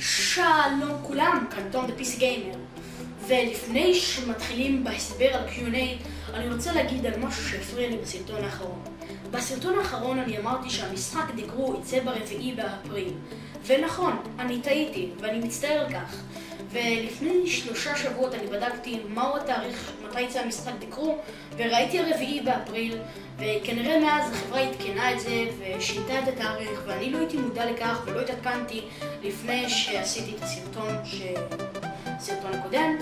שלום כולם, כאן תום the PC gamer ולפני שמתחילים בהסבר על Q&A אני רוצה להגיד על משהו שהפריע לי בסרטון האחרון. בסרטון האחרון אני אמרתי שהמשחק דקרו יצא ברביעי באפריל. ונכון, אני טעיתי ואני מצטער על כך. ולפני שלושה שבועות אני בדקתי מהו התאריך, מתי יצא המשחק דקרו וראיתי הרביעי באפריל וכנראה מאז החברה עדכנה את זה ושינתה את התאריך ואני לא הייתי מודע לכך ולא התעדכנתי לפני שעשיתי את הסרטון, ש... הסרטון הקודם.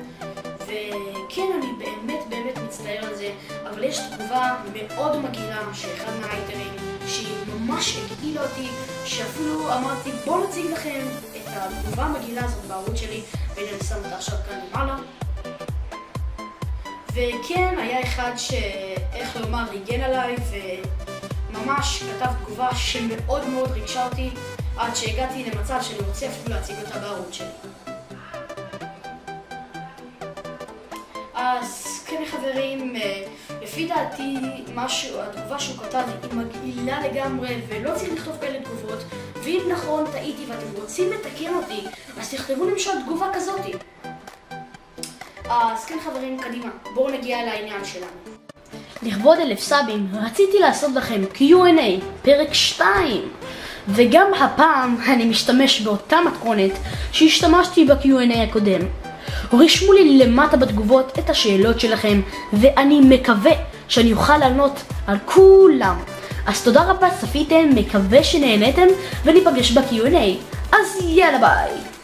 וכן, אני באמת באמת מצטער על זה אבל יש תגובה מאוד מגעילה שאחד מהאייטרים שהיא ממש הגעילה אותי שאפילו אמרתי בואו נציג לכם את התגובה המגעילה הזאת בערוץ שלי. והנה אני שם אותה עכשיו כאן למעלה. וכן, היה אחד שאיך לומר הגן עליי וממש כתב תגובה שמאוד מאוד ריגשה אותי עד שהגעתי למצב שאני רוצה אפילו להציג אותה בערוץ שלי. אז כן חברים, אה, לפי דעתי משהו, התגובה שהוא כתב היא מגעילה לגמרי ולא צריך לכתוב כאלה תגובות. ואם נכון טעיתי ואתם רוצים לתקן אותי אז תכתבו למשל תגובה כזאתי. אז כן חברים, קדימה, בואו נגיע לעניין שלנו לכבוד אלף סאבים רציתי לעשות לכם Q&A, פרק 2 וגם הפעם אני משתמש באותה מתכונת שהשתמשתי ב-Q&A הקודם רשמו לי למטה בתגובות את השאלות שלכם, ואני מקווה שאני אוכל לענות על כולם. אז תודה רבה צפיתם, מקווה שנהנתם, וניפגש ב-Q&A. אז יאללה ביי!